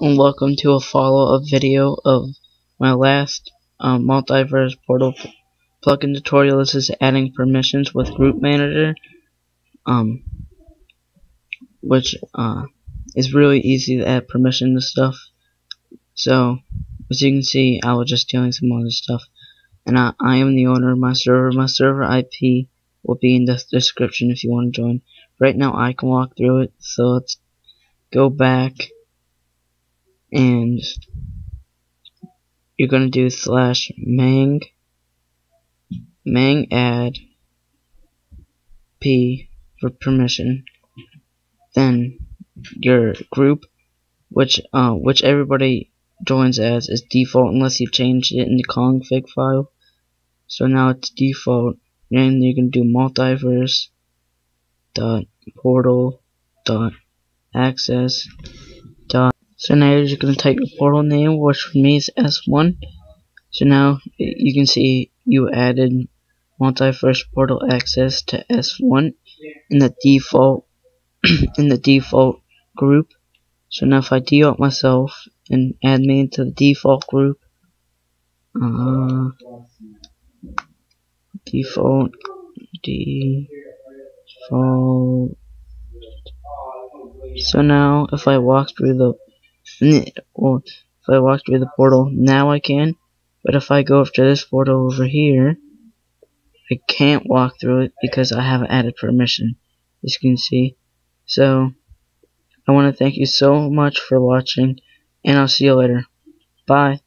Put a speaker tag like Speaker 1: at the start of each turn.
Speaker 1: and welcome to a follow-up video of my last um, multiverse portal plugin tutorial. This is adding permissions with Group Manager, um, which uh, is really easy to add permission to stuff. So, as you can see, I was just doing some other stuff, and I, I am the owner of my server. My server IP will be in the description if you want to join. Right now, I can walk through it, so let's go back and you're gonna do slash mang mang add p for permission. Then your group which uh which everybody joins as is default unless you've changed it in the config file. So now it's default and you can do multiverse dot portal dot access so now you're just going to type your portal name, which for me is S1. So now you can see you added multiverse portal access to S1 in the default in the default group. So now if I default myself and add me into the default group, uh, default default. So now if I walk through the well, if I walk through the portal, now I can. But if I go after this portal over here, I can't walk through it because I haven't added permission, as you can see. So, I want to thank you so much for watching, and I'll see you later. Bye.